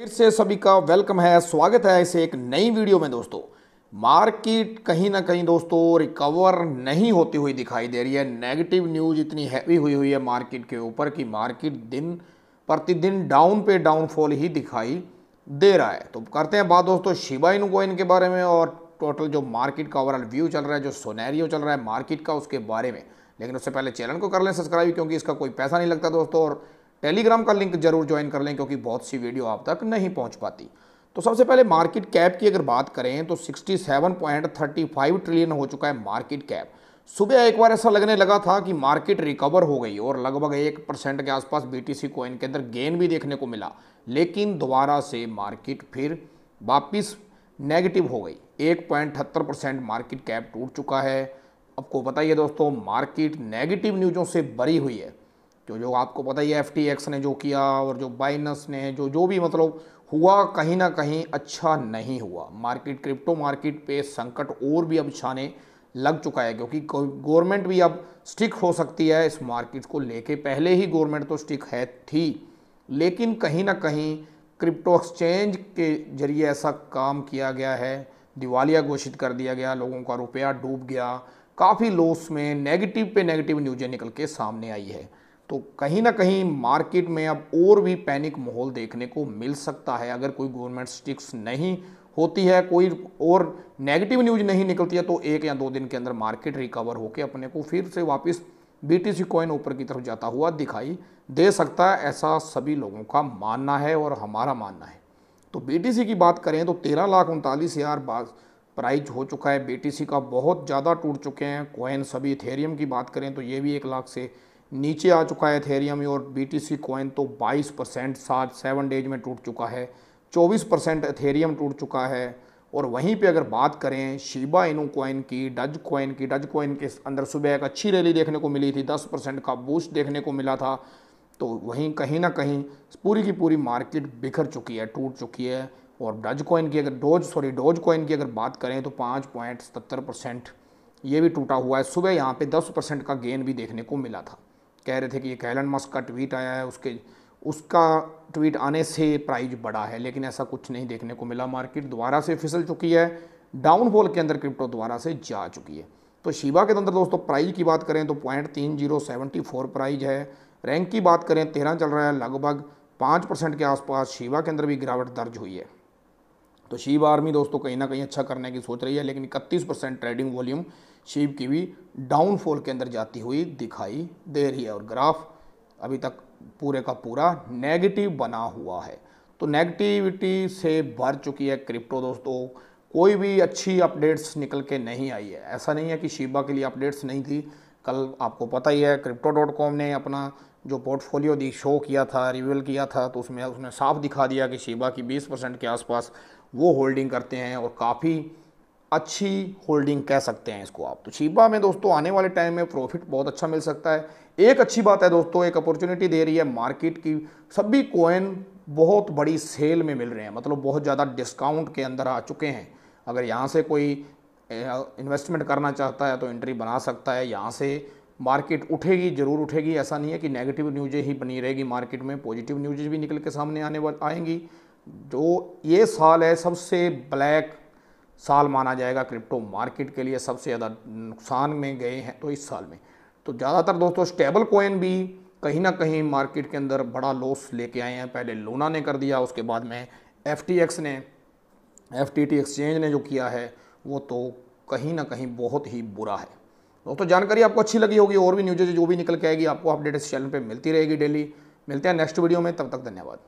फिर से सभी का वेलकम है, स्वागत है इसे एक नई वीडियो में दोस्तों। मार्केट कहीं ना कहीं दोस्तों रिकवर नहीं होती हुई दिखाई दे रही है। नेगेटिव न्यूज़ इतनी हैवी हुई हुई है मार्केट के ऊपर कि मार्केट दिन, प्रतिदिन डाउन पे डाउनफॉल ही दिखाई दे रहा है। तो करते हैं बात दोस्तों शिबा इन कोइन के बारे में और टोटल जो मार्केट का ओवरऑल व्यू चल रहा है, जो सोनेरियो चल रहा है मार्केट का उसके बारे में। लेकिन उससे पहले चैनल को कर लें सब्सक्राइब क्योंकि इसका कोई पैसा नहीं लगता दोस्तों और टेलीग्राम का लिंक ज़रूर ज्वाइन कर लें, क्योंकि बहुत सी वीडियो आप तक नहीं पहुँच पाती। तो सबसे पहले मार्केट कैप की अगर बात करें तो 67.35 ट्रिलियन हो चुका है मार्केट कैप। सुबह एक बार ऐसा लगने लगा था कि मार्केट रिकवर हो गई और लगभग एक परसेंट के आसपास बीटीसी कोइन के अंदर गेन भी देखने को मिला। लेकिन दोबारा से मार्केट फिर वापिस नेगेटिव हो गई। एक परसेंट मार्केट कैप टूट चुका है। आपको बताइए दोस्तों, मार्केट नेगेटिव न्यूज़ों से भरी हुई है। जो जो आपको पता ही है एफ़ ने जो किया और जो बाइनस ने, जो जो भी मतलब हुआ, कहीं ना कहीं अच्छा नहीं हुआ। मार्केट क्रिप्टो मार्केट पे संकट और भी अब छाने लग चुका है, क्योंकि गवर्नमेंट भी अब स्टिक हो सकती है। इस मार्केट को लेके पहले ही गवर्नमेंट तो स्टिक है, थी। लेकिन कहीं ना कहीं क्रिप्टो एक्सचेंज के ज़रिए ऐसा काम किया गया है। दिवालिया घोषित कर दिया गया, लोगों का रुपया डूब गया। काफ़ी लॉस में नेगेटिव पे नेगेटिव न्यूज़ें निकल के सामने आई है। तो कहीं ना कहीं मार्केट में अब और भी पैनिक माहौल देखने को मिल सकता है। अगर कोई गवर्नमेंट स्टिक्स नहीं होती है, कोई और नेगेटिव न्यूज़ नहीं निकलती है तो एक या दो दिन के अंदर मार्केट रिकवर होकर अपने को फिर से वापस बीटीसी कॉइन ऊपर की तरफ़ जाता हुआ दिखाई दे सकता है। ऐसा सभी लोगों का मानना है और हमारा मानना है। तो बीटीसी की बात करें तो तेरह लाख उनतालीस हज़ार प्राइज हो चुका है। बीटीसी का बहुत ज़्यादा टूट चुके हैं। कोइन सभी थेरियम की बात करें तो ये भी एक लाख से नीचे आ चुका है एथेरियम और बीटीसी कॉइन तो 22 परसेंट सात सेवन डेज़ में टूट चुका है। 24 परसेंट एथेरियम टूट चुका है। और वहीं पे अगर बात करें शिबा इनू कॉइन की डज कॉइन की डज कॉइन के अंदर सुबह एक अच्छी रैली देखने को मिली थी। 10 परसेंट का बूस्ट देखने को मिला था। तो वहीं कहीं ना कहीं पूरी की पूरी मार्केट बिखर चुकी है, टूट चुकी है। और डज कॉइन की अगर डोज सॉरी डोज कॉइन की अगर बात करें तो पाँच पॉइंट सत्तर परसेंट ये भी टूटा हुआ है। सुबह यहाँ पे दस परसेंट का गेन भी देखने को मिला था। कह रहे थे कि एक एलन मस्क का ट्वीट आया है, उसके, उसका ट्वीट आने से प्राइज बढ़ा है, लेकिन ऐसा कुछ नहीं देखने को मिला। मार्केट दोबारा से फिसल चुकी है, डाउनफॉल के अंदर क्रिप्टो दोबारा से जा चुकी है। तो शिवा के अंदर दोस्तों, प्राइज की बात करें तो पॉइंट तीन ज़ीरो सेवेंटी फोर प्राइज है। रैंक की बात करें, तेरह चल रहा है, लगभग पाँच परसेंट के आसपास शिवा के अंदर भी गिरावट दर्ज हुई है। तो शिव आर्मी दोस्तों कहीं ना कहीं अच्छा करने की सोच रही है, लेकिन इकतीस परसेंट ट्रेडिंग वॉल्यूम शिव की भी डाउनफॉल के अंदर जाती हुई दिखाई दे रही है। और ग्राफ अभी तक पूरे का पूरा नेगेटिव बना हुआ है। तो नेगेटिविटी से भर चुकी है क्रिप्टो दोस्तों। कोई भी अच्छी अपडेट्स निकल के नहीं आई है। ऐसा नहीं है कि शिबा के लिए अपडेट्स नहीं थी कल आपको पता ही है क्रिप्टो डॉट कॉम ने अपना जो पोर्टफोलियो दी शो किया था रिवील किया था तो उसमें, उसने साफ़ दिखा दिया कि शिबा की 20 परसेंट के आसपास वो होल्डिंग करते हैं और काफ़ी अच्छी होल्डिंग कह सकते हैं इसको आप। तो शिबा में दोस्तों, आने वाले टाइम में प्रॉफिट बहुत अच्छा मिल सकता है। एक अच्छी बात है दोस्तों, एक अपॉर्चुनिटी दे रही है मार्केट की। सभी कोइन बहुत बड़ी सेल में मिल रहे हैं मतलब बहुत ज़्यादा डिस्काउंट के अंदर आ चुके हैं। अगर यहाँ से कोई इन्वेस्टमेंट करना चाहता है तो एंट्री बना सकता है, यहाँ से मार्केट उठेगी, ज़रूर उठेगी। ऐसा नहीं है कि नेगेटिव न्यूज़ें ही बनी रहेगी मार्केट में पॉजिटिव न्यूज़ भी निकल के सामने आने आएँगी। जो ये साल है, सबसे ब्लैक साल माना जाएगा क्रिप्टो मार्केट के लिए, सबसे ज़्यादा नुकसान में गए हैं तो इस साल में। तो ज़्यादातर दोस्तों स्टेबल कोइन भी कहीं ना कहीं मार्केट के अंदर बड़ा लॉस लेके आए हैं। पहले लोना ने कर दिया, उसके बाद में एफटीएक्स ने एफटीटी एक्सचेंज ने जो किया है वो तो कहीं ना कहीं बहुत ही बुरा है। दोस्तों, जानकारी आपको अच्छी लगी होगी, और भी न्यूज़ जो भी निकल के आएगी, आपको अपडेट इस चैनल पर मिलती रहेगी डेली मिलते हैं नेक्स्ट वीडियो में, तब तक धन्यवाद।